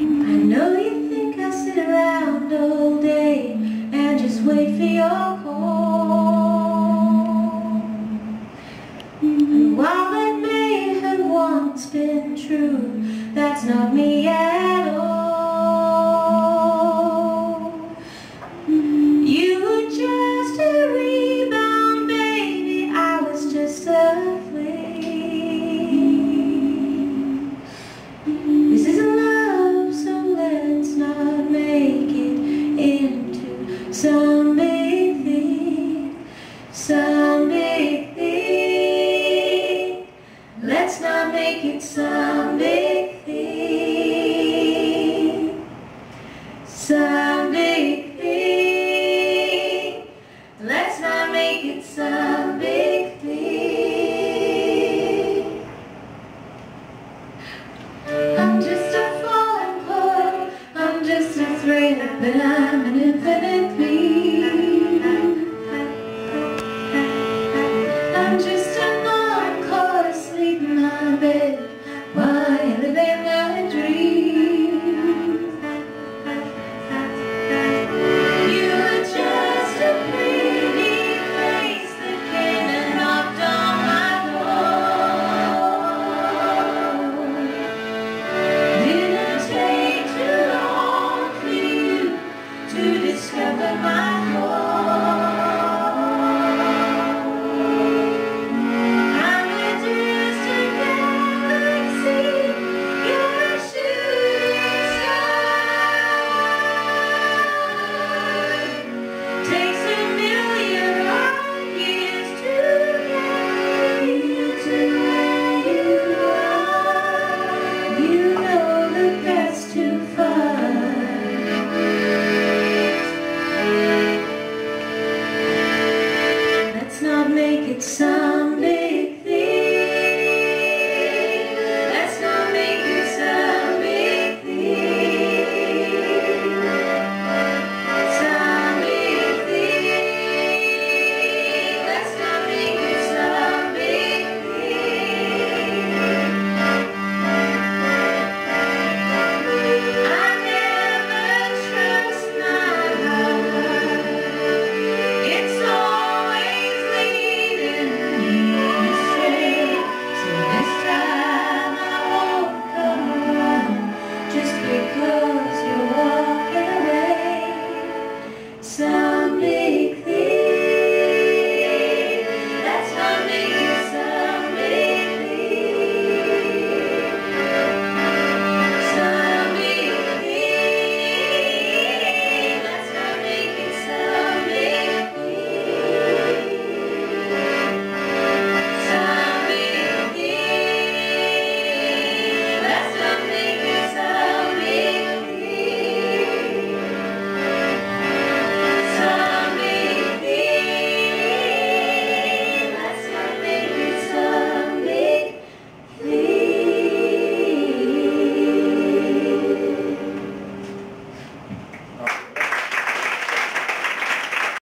I know you think I sit around all day and just wait for your call. And while that may have once been true, that's not me at all. Big thing. Let's not make it some big thing, some big thing. Let's not make it some big thing. I'm just a falling point, I'm just a thread, but I'm an infinite just It's a myself.